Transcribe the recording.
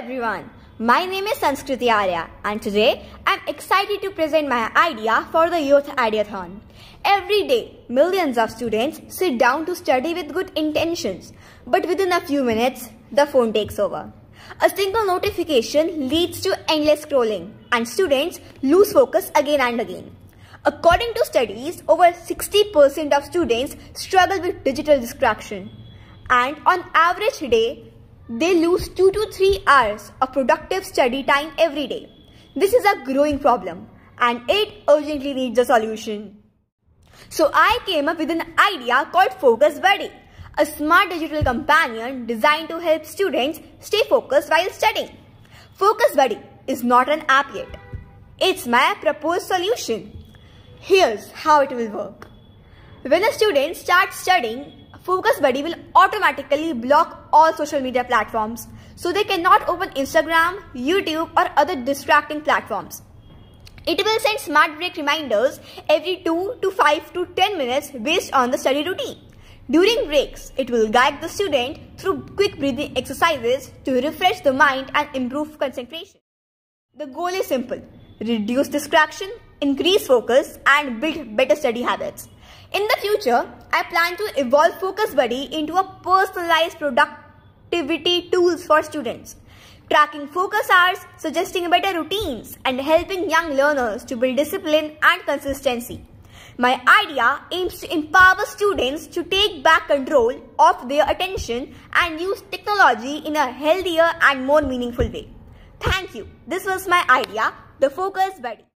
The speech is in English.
everyone, my name is Sanskriti Arya and today I'm excited to present my idea for the Youth Ideathon. Every day, millions of students sit down to study with good intentions, but within a few minutes, the phone takes over. A single notification leads to endless scrolling and students lose focus again and again. According to studies, over 60% of students struggle with digital distraction and on average day, they lose 2 to 3 hours of productive study time every day. This is a growing problem and it urgently needs a solution. So I came up with an idea called Focus Buddy, a smart digital companion designed to help students stay focused while studying. Focus Buddy is not an app yet. It's my proposed solution. Here's how it will work. When a student starts studying, Focus Buddy will automatically block all social media platforms so they cannot open Instagram, YouTube or other distracting platforms. It will send smart break reminders every 2 to 5 to 10 minutes based on the study routine. During breaks, it will guide the student through quick breathing exercises to refresh the mind and improve concentration. The goal is simple. Reduce distraction, increase focus and build better study habits. In the future, I plan to evolve Focus Buddy into a personalized productivity tools for students, tracking focus hours, suggesting better routines, and helping young learners to build discipline and consistency. My idea aims to empower students to take back control of their attention and use technology in a healthier and more meaningful way. Thank you. This was my idea, the Focus Buddy.